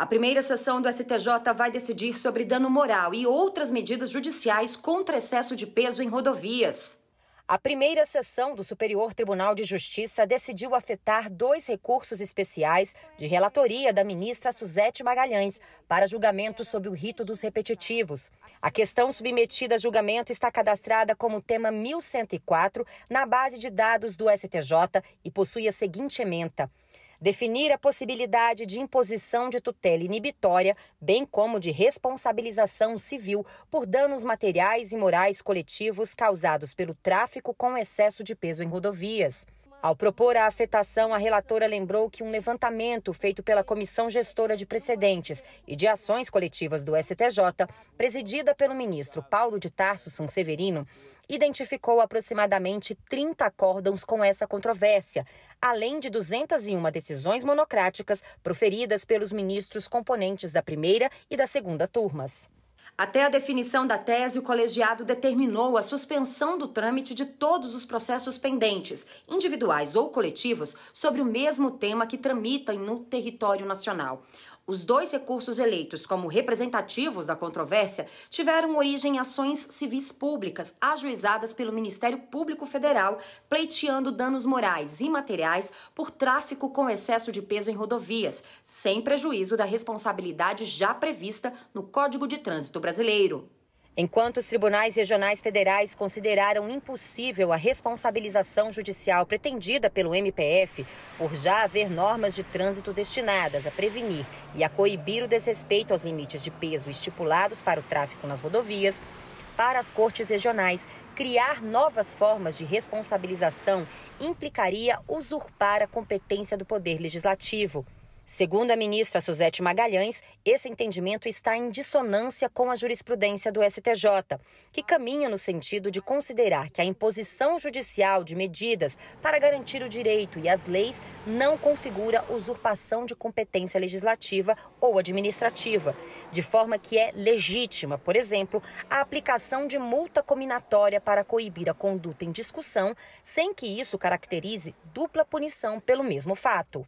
A primeira sessão do STJ vai decidir sobre dano moral e outras medidas judiciais contra excesso de peso em rodovias. A primeira sessão do Superior Tribunal de Justiça decidiu afetar dois recursos especiais de relatoria da ministra Suzete Magalhães para julgamento sob o rito dos repetitivos. A questão submetida a julgamento está cadastrada como tema 1104 na base de dados do STJ e possui a seguinte ementa definir a possibilidade de imposição de tutela inibitória, bem como de responsabilização civil por danos materiais e morais coletivos causados pelo tráfico com excesso de peso em rodovias. Ao propor a afetação, a relatora lembrou que um levantamento feito pela Comissão Gestora de Precedentes e de Ações Coletivas do STJ, presidida pelo ministro Paulo de Tarso Sanseverino, identificou aproximadamente 30 acórdãos com essa controvérsia, além de 201 decisões monocráticas proferidas pelos ministros componentes da primeira e da segunda turmas. Até a definição da tese, o colegiado determinou a suspensão do trâmite de todos os processos pendentes, individuais ou coletivos, sobre o mesmo tema que tramitam no território nacional. Os dois recursos eleitos como representativos da controvérsia tiveram origem em ações civis públicas ajuizadas pelo Ministério Público Federal, pleiteando danos morais e materiais por tráfico com excesso de peso em rodovias, sem prejuízo da responsabilidade já prevista no Código de Trânsito Brasileiro. Enquanto os tribunais regionais federais consideraram impossível a responsabilização judicial pretendida pelo MPF por já haver normas de trânsito destinadas a prevenir e a coibir o desrespeito aos limites de peso estipulados para o tráfego nas rodovias, para as cortes regionais, criar novas formas de responsabilização implicaria usurpar a competência do Poder Legislativo. Segundo a ministra Suzete Magalhães, esse entendimento está em dissonância com a jurisprudência do STJ, que caminha no sentido de considerar que a imposição judicial de medidas para garantir o direito e as leis não configura usurpação de competência legislativa ou administrativa, de forma que é legítima, por exemplo, a aplicação de multa cominatória para coibir a conduta em discussão, sem que isso caracterize dupla punição pelo mesmo fato.